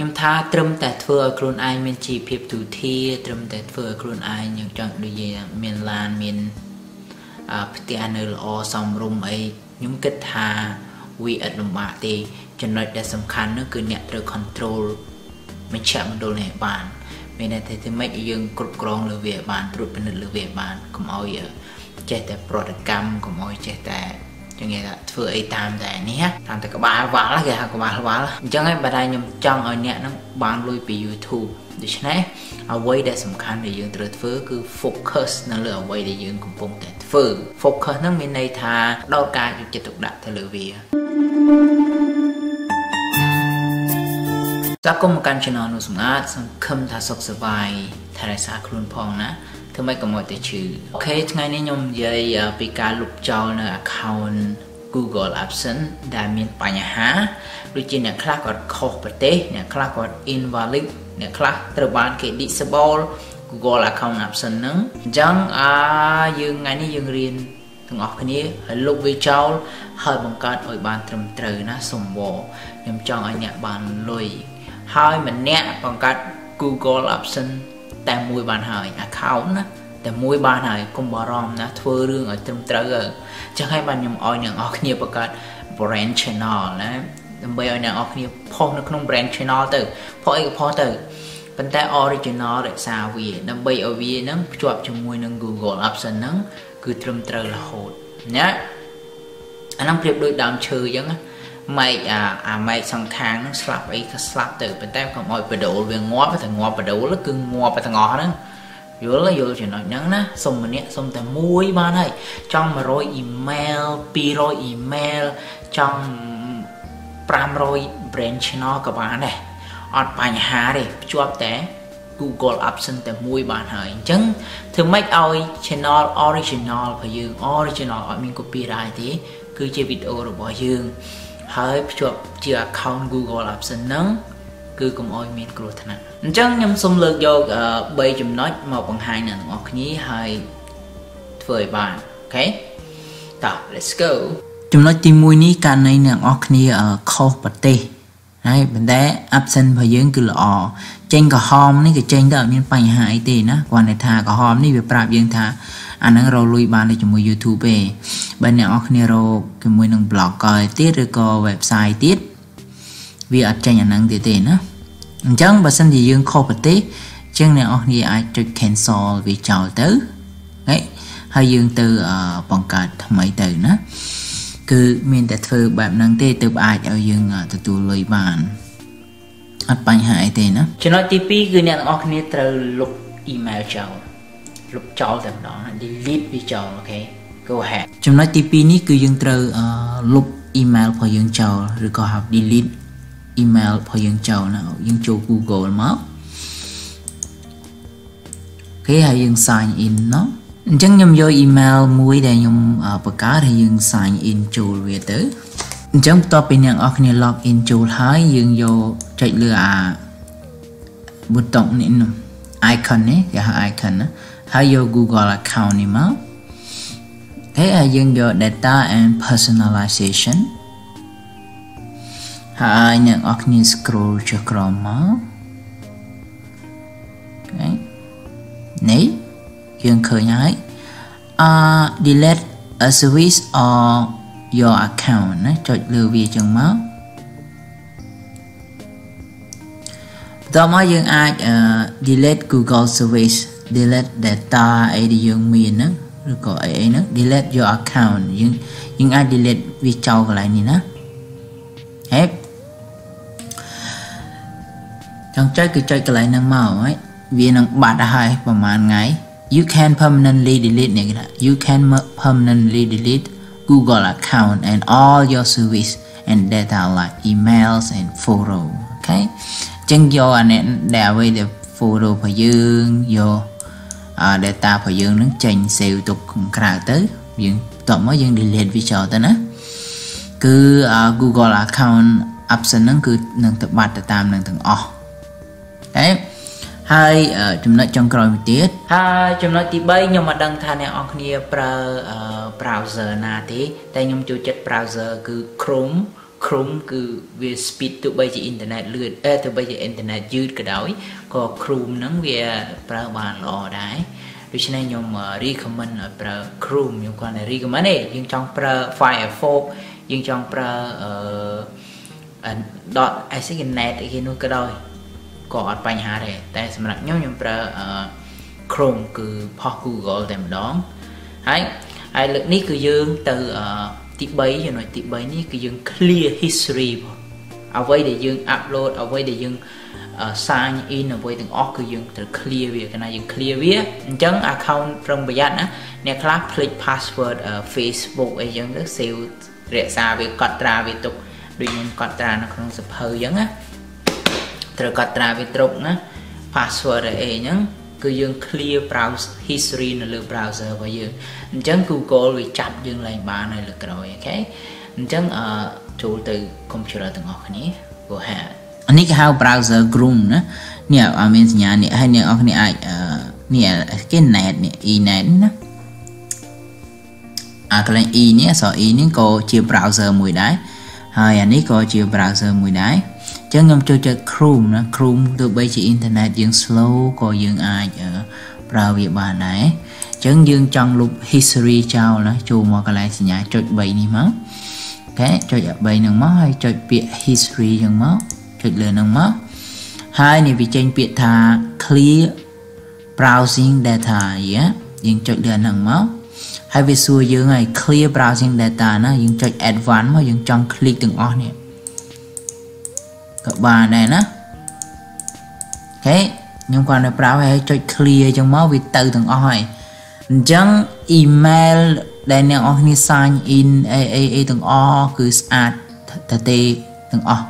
ខ្ញុំថាត្រឹមតែធ្វើឲ្យខ្លួនឯងមានជីវភាពទូធាត្រឹមតែធ្វើឲ្យខ្លួនឯងយើងចង់ដូចជាមានឡានមានអផ្ទះនៅល្អសមរម្យអីខ្ញុំគិតថាវាអត់លំបាកទេចំណុចដែលសំខាន់នោះគឺអ្នកត្រូវ control មជ្ឈមណ្ឌលនេះបានមានន័យថាធ្វើម៉េចឲ្យយើងគ្រប់គ្រងលើវាបានត្រួតពិនិត្យលើវាបានកុំឲ្យចេះតែប្រតិកម្មកុំឲ្យចេះតែ ចឹងគេថាធ្វើអីតាមតែនេះតាមតែក្បាលវ៉ាល់គេហៅក្បាលវ៉ាល់អញ្ចឹងឯងបើតែខ្ញុំចង់ឲ្យអ្នកហ្នឹងបានលុយពី YouTube ដូច្នេះអ្វីដែលសំខាន់ដែលយើងត្រូវធ្វើគឺ focus នៅលើអ្វីដែលយើងកំពុងតែធ្វើ focus ហ្នឹងមានន័យថាដោតការយកចិត្តទុកដាក់ទៅលើវាចាគុំមកកាន់ channel នោះសម្ងាត់សង្ឃឹមថាសុខសប្បាយថែរក្សាខ្លួនផងណា ធ្វើម៉េចកុំឲ្យតែឈឺអូខេថ្ងៃនេះខ្ញុំនិយាយពីការលុបចោលនៅ account Google Absence ដែលមានបញ្ហាដូចជាអ្នកខ្លះគាត់ខុសប្រទេសអ្នកខ្លះគាត់ invalid អ្នកខ្លះត្រូវបានគេ disable Google account Absence ហ្នឹងអញ្ចឹងអាយើងថ្ងៃនេះយើងរៀនទាំងអស់គ្នាឲ្យលុបវាចោលហើយបង្កើតឲ្យបានត្រឹមត្រូវណាសូមវខ្ញុំចង់ឲ្យអ្នកបានលុយហើយម្នាក់បង្កើត Google Absence តែមួយបានហើយ account ណាតែមួយបានហើយកុំបារម្ភណាធ្វើរឿងឲ្យត្រឹមត្រូវអញ្ចឹងហើយបានខ្ញុំឲ្យអ្នកនរគ្នាបង្កើត brand channel ណាដើម្បីឲ្យអ្នកនរគ្នាផុសនៅក្នុង brand channel ទៅផុសអីក៏ផុសទៅប៉ុន្តែ original រក្សាវាដើម្បីឲ្យវានឹងភ្ជាប់ជាមួយនឹង Google Option ហ្នឹងគឺត្រឹមត្រូវរហូតណាអាហ្នឹងប្រៀបដូចដើមឈើអញ្ចឹង ម៉ែកអាអាម៉ែកសងខាងហ្នឹងស្លាប់អីក៏ស្លាប់ទៅប៉ុន្តែកុំឲ្យបដូលវាងាប់តែងាប់បដូលគឺងាប់ទាំងអស់ហ្នឹងយល់យល់ចំណុចហ្នឹងណាសុំម្នាក់សុំតែមួយបានហើយចង់100 email 200 email ចង់500 brand channel ក៏បានដែរអត់បញ្ហាទេភ្ជាប់តែ Google Option តែមួយបានហើយអញ្ចឹងធ្វើម៉េចឲ្យ channel original របស់យើង original អត់មាន copyright ទេគឺជាវីដេអូរបស់យើង ហើយភ្ជាប់ជា account Google Option ហ្នឹងគឺកុំអោយមានគ្រោះថ្នាក់អញ្ចឹងខ្ញុំសូមលើកយក3ចំណុចមកបង្ហាញដល់អ្នកនរគ្នាហើយធ្វើឲ្យបានអូខេតោះ let's go ចំណុចទី1នេះករណីអ្នកនរគ្នាខុសប្រទេសហើយប៉ុន្តែ absent របស់យើងគឺល្អចេញក្រហមនេះគឺចេញទៅអត់មានបញ្ហាអីទេណាគាត់តែថាក្រហមនេះវាប្រាប់យើងថា អាហ្នឹងរកលុយបានជាមួយ YouTube ទេបើអ្នកនរគ្នារកជាមួយនឹង blogger ទៀតឬក៏ website ទៀតវាអត់ចេញអាហ្នឹងទៀតទេណាអញ្ចឹងបើសិនជាយើងខុសប្រទេសជាងអ្នកនរគ្នាអាចចុច cancel វាចោលទៅហេហើយយើងទៅបង្កើតថ្មីទៅណាគឺមានតែធ្វើបែបហ្នឹងទេទើបអាចឲ្យយើងទទួលលុយបានអត់បញ្ហាអីទេណាចំណុចទី2គឺអ្នកទាំងអស់គ្នាត្រូវលុប email ចោល លុបចោលតែម្ដង delete វាចោលអូខេ go ahead ចំណុចទី2នេះគឺយើងត្រូវលុប email របស់យើងចោលឬក៏ហៅ delete email របស់យើងចោលណាយើងចូល Google មកអូខេហើយយើង sign in ណោះអញ្ចឹងខ្ញុំយក email មួយដែលខ្ញុំបង្កើតហើយយើង sign in ចូលវាទៅអញ្ចឹងបន្ទាប់ពីអ្នកនរគ្នា log in ចូលហើយយើងយកចុចលើអា button នេះ icon នេះគេហៅ icon ណា ហើយយក Google account នេះមកហើយយើងយក data and personalization ហើយអ្នកនរគ្នា scroll ចុះក្រោមមកអូខេនេះយើងឃើញហើយអឺ delete a service or your account ណាចុចលើវាចឹងមកបន្តមកយើងអាច delete Google service delete data អីដែលយើងមានហ្នឹងឬក៏អីអីហ្នឹង delete your account យើងយើងអាច delete វាចោលកន្លែងនេះណាហេចង់ចុចគឺចុចកន្លែងហ្នឹងមកហើយវានឹងបាត់ហើយប្រហែលថ្ងៃ you can permanently delete នេះគេថា you can permanently delete Google account and all your service and data like emails and photo អូខេចឹងយកអានេះដែលអ្វីដែល photo របស់យើងយក data របស់យើងនឹងចេញ save ទុកខាងក្រៅទៅយើងបន្ទាប់មកយើង delete វាចោលទៅណាគឺ Google account option ហ្នឹងគឺនឹងទៅបាត់ទៅតាមនឹងទាំងអស់ហេហើយចំណុចចុងក្រោយមួយទៀតហើយចំណុចទី3ខ្ញុំមិនដឹងថាអ្នកនរគ្នាប្រើ browser ណាទេតែខ្ញុំចូលចិត្ត browser គឺ Chrome Chrome គឺវា speed ទោះបីជាអ៊ីនធឺណិតលឿនអេទោះបីជាអ៊ីនធឺណិតយឺតក៏ដោយក៏ Chrome ហ្នឹងវាប្រើបានល្អដែរដូច្នេះខ្ញុំ recommend ឲ្យប្រើ Chrome ខ្ញុំគាត់តែ recommend ទេយើងចង់ប្រើ Firefox យើងចង់ប្រើអឺ dot .net អីគេនោះក៏ដោយក៏អត់បញ្ហាដែរតែសម្រាប់ខ្ញុំខ្ញុំប្រើ Chrome គឺផុស Google តែម្ដងហើយហើយលើកនេះគឺយើងទៅ ទី3ចំណុចទី3នេះគឺយើង clear history បងអ្វីដែលយើង upload អ្វីដែលយើង sign in អ្វីទាំងអស់គឺយើងត្រូវ clear វាកាលណាយើង clear វាអញ្ចឹង account ប្រុងប្រយ័ត្នណាអ្នកខ្លះភ្លេច password Facebook អីចឹងទៅ save រក្សាវាកត់ត្រាវាទុកដូចខ្ញុំកត់ត្រានៅក្នុងសភៅអញ្ចឹងណាត្រូវកត់ត្រាវាត្រុកណា password អីអញ្ចឹង គឺយើង clear browse history នៅលើ browser របស់យើងអញ្ចឹង Google វាចាប់យើងឡើងបាននៅលើក្រោយអូខេអញ្ចឹងអឺចូលទៅ computer ទាំងអស់គ្នាព្រោះហានេះគេហៅ browser groom ណានេះអត់មានសញ្ញានេះហើយអ្នកនរគ្នាអាចនេះគេ net នេះ e-net ណាអាកន្លែង e នេះអក្សរ e នេះក៏ជា browser មួយដែរហើយអានេះក៏ជា browser មួយដែរអញ្ចឹងខ្ញុំចូលចិត្ត Chrome ណា Chrome ទោះបីជាអ៊ីនធឺណិតយើង slow ក៏យើងអាចប្រើវាបានដែរអញ្ចឹងយើងចង់លុប history ចោលណាចូលមកកន្លែងសញ្ញាចុច3នេះមកអូខេចុច3ហ្នឹងមកហើយចុចពាក្យ history ហ្នឹងមកចុចលើហ្នឹងមកហើយនេះវាចេញពាក្យថា clear browsing data យ៉ាយើងចុចលើហ្នឹងមកហើយវាសួរយើងឲ្យ clear browsing data ណាយើងចុច advanced មកយើងចង់ click ទាំងអស់នេះ ក៏បានដែរណាអូខេខ្ញុំគាត់នៅប្រាប់ឲ្យចុច clear អញ្ចឹងមកវាទៅទាំងអស់ហើយអញ្ចឹង email ដែលអ្នកនរគ្នា sign in អីអីអីទាំងអស់គឺស្អាតទៅទេទាំងអស់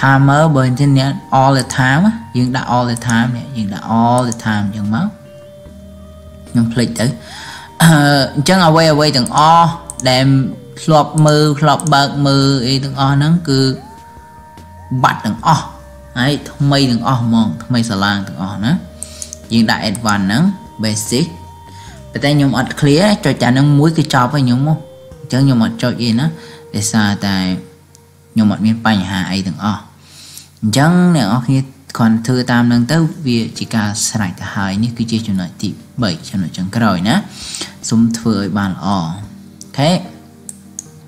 ថាមើលបើអញ្ចឹងអ្នក all the time យើងដាក់ all the time នេះយើងដាក់ all the time អញ្ចឹងមកខ្ញុំភ្លេចទៅអញ្ចឹងអ្វីអ្វីទាំងអស់ដែលធ្លាប់មើលធ្លាប់បើកមើលអីទាំងអស់ហ្នឹងគឺ បាត់ទាំងអស់ហើយថ្មីទាំងអស់ហ្មងថ្មីសាឡាងទាំងអស់ណាយើងដាក់ advance ហ្នឹង basic ប៉ុន្តែខ្ញុំអត់ clear ចុចតែនឹងមួយគឺចប់ហើយខ្ញុំមកអញ្ចឹងខ្ញុំអត់ចុចអីណាដោយសារតែខ្ញុំអត់មានបញ្ហាអីទាំងអស់អញ្ចឹងអ្នកនរគ្នាគ្រាន់ធ្វើតាមនឹងទៅវាជាការស្រេចទៅហើយនេះគឺជាចំណុចទី3ចំណុចចុងក្រោយណាសូមធ្វើឲ្យបានល្អអូខេ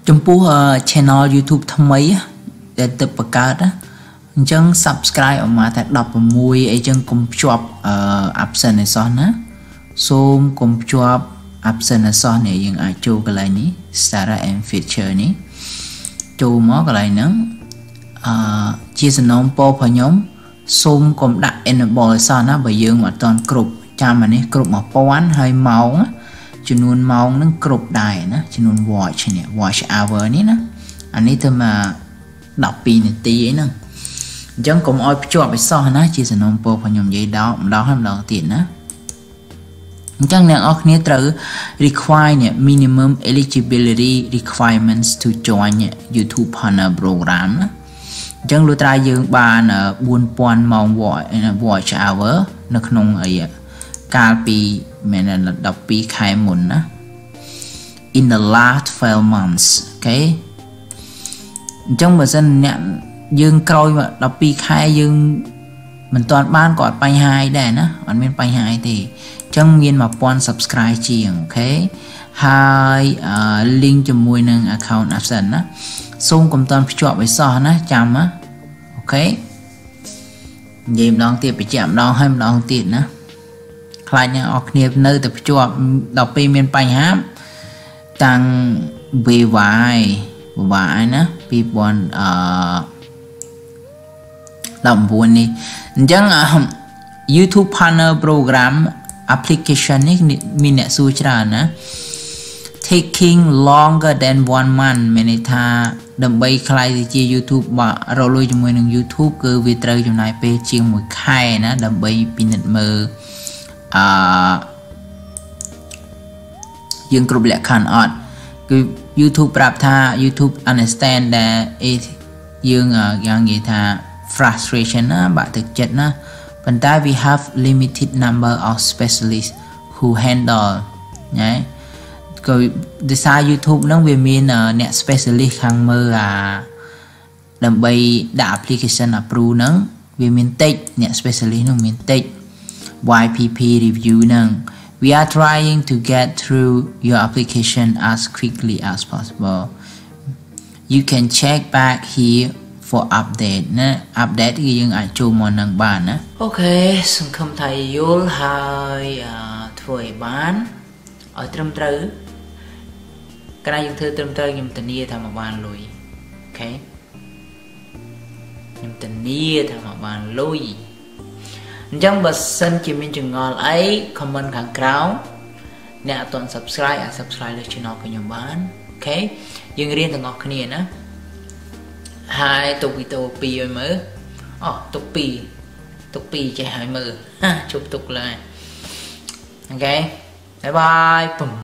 ចំពោះ channel YouTube ថ្មី ដែលទៅបង្កើតណាអញ្ចឹង subscribe អស់មកតែ16អីចឹងកុំភ្ជាប់ absent ឯសោះណាសូមកុំភ្ជាប់ absent ឯសោះនេះយើងអាចចូលកន្លែងនេះ Start and Feature នេះចូលមកកន្លែងហ្នឹងអឺជាសំណូមពររបស់ខ្ញុំសូមកុំដាក់ enable ឯសោះណាបើយើងមិនអត់គ្រប់ចាំអានេះគ្រប់1000ហើយម៉ោងចំនួនម៉ោងហ្នឹងគ្រប់ដែរណាចំនួន watch នេះ watch hour នេះណាអានេះទៅមក 12នាទីអីហ្នឹងអញ្ចឹងកុំឲ្យភ្ជាប់ឲ្យសោះណាជាសំណុំពររបស់ខ្ញុំនិយាយដល់ម្ដងហើយម្ដងទៀតណាអញ្ចឹងអ្នកនរគ្នាត្រូវ require នេះ minimum eligibility requirements to join YouTube partner program ណាអញ្ចឹងលុះត្រាយើងបាន4000ម៉ោង watch hour នៅក្នុងអីកាលពីមែន12ខែមុនណា in the last 12 months អូខេ អញ្ចឹងបើសិនអ្នកយើងក្រោយ12ខែយើងមិនទាន់បានក៏អត់បញ្ហាអីដែរណាអត់មានបញ្ហាអីទេអញ្ចឹងមាន1000 subscribe ជាងអូខេហើយ link ជាមួយនឹង account absent ណាសូមកុំតាន់ភ្ជាប់ឲ្យសោះណាចាំណាអូខេនិយាយម្ដងទៀតបញ្ជាក់ម្ដងហើយម្ដងទៀតណាខ្លាចអ្នកអរគ្នានៅតែភ្ជាប់ដល់ពេលមានបញ្ហាតាំង VY ពិបាកណា2000អឺ19នេះអញ្ចឹង YouTube Partner Program application នេះមានអ្នកសួរច្រើនណា taking longer than 1 month មានន័យថាដើម្បីខ្លាយទៅជា YouTube បាទរលួយជាមួយនឹង YouTube គឺវាត្រូវចំណាយពេលជាង1ខែណាដើម្បីពិនិត្យមើលអឺយើងគ្រប់លក្ខខណ្ឌអត់ គឺ YouTube ប្រាប់ថា YouTube understand ដែលអីយើងយ៉ាងនិយាយថា frustration ណាបាក់ទឹកចិត្តណាប៉ុន្តែ we have limited number of specialists who handle ណាក៏ដោយសារ YouTube ហ្នឹងវាមានអ្នក specialist ខាងមើលអាដើម្បីដាក់ application approve ហ្នឹងវាមានតិចអ្នក specialist ហ្នឹងមានតិច YPP review ហ្នឹង we are trying to get through your application as quickly as possible you can check back here for update ណា update គឺយើងអាចចូលមកនឹងបានណាអូខេសង្ឃឹមថាយល់ហើយធ្វើឲ្យបានឲ្យត្រឹមត្រូវកាលណាយើងធ្វើត្រឹមត្រូវខ្ញុំធានាថាមកបានលុយអូខេខ្ញុំធានាថាមកបានលុយ អញ្ចឹងបើសិនជាមានចងល់អី comment ខាងក្រោមអ្នកអត់ទាន់ subscribe អាច subscribe លើ channel របស់ខ្ញុំបានអូខេយើងរៀនទាំងអស់គ្នាណាហើយទុកវីដេអូ2ឲ្យមើលអូទុក2ទុក2ចេះឲ្យមើលជប់ទុកឡើយអូខេបាយបាយ